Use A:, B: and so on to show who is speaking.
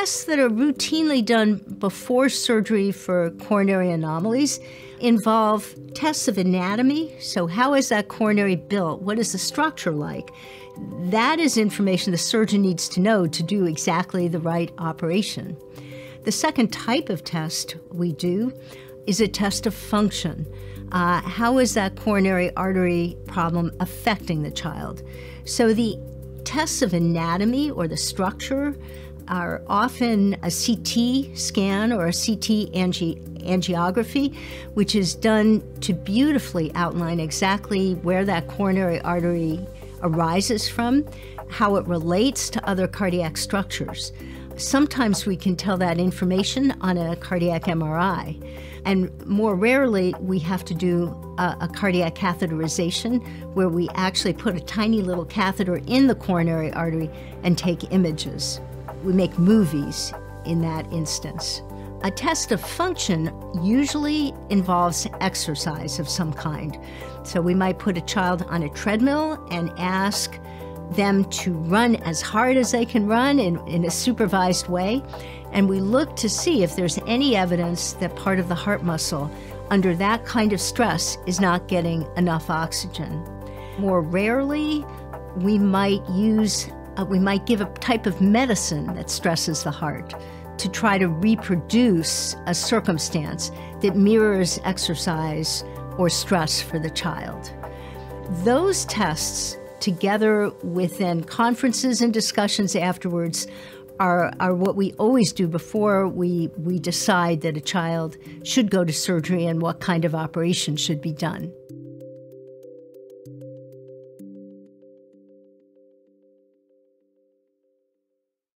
A: tests that are routinely done before surgery for coronary anomalies involve tests of anatomy. So, how is that coronary built? What is the structure like? That is information the surgeon needs to know to do exactly the right operation. The second type of test we do is a test of function. Uh, how is that coronary artery problem affecting the child? So, the tests of anatomy or the structure are often a CT scan or a CT angi- angiography, which is done to beautifully outline exactly where that coronary artery arises from, how it relates to other cardiac structures. Sometimes we can tell that information on a cardiac MRI. And more rarely, we have to do a, a, cardiac catheterization where we actually put a tiny little catheter in the coronary artery and take images. We make movies in that instance. A test of function usually involves exercise of some kind. So we might put a child on a treadmill and ask them to run as hard as they can run in, in a supervised way. And we look to see if there's any evidence that part of the heart muscle under that kind of stress is not getting enough oxygen. More rarely, we might use, uh, we might give a type of medicine that stresses the heart to try to reproduce a circumstance that mirrors exercise or stress for the child. Those tests, together with then conferences and discussions afterwards, are, are what we always do before we, we decide that a child should go to surgery and what kind of operation should be done.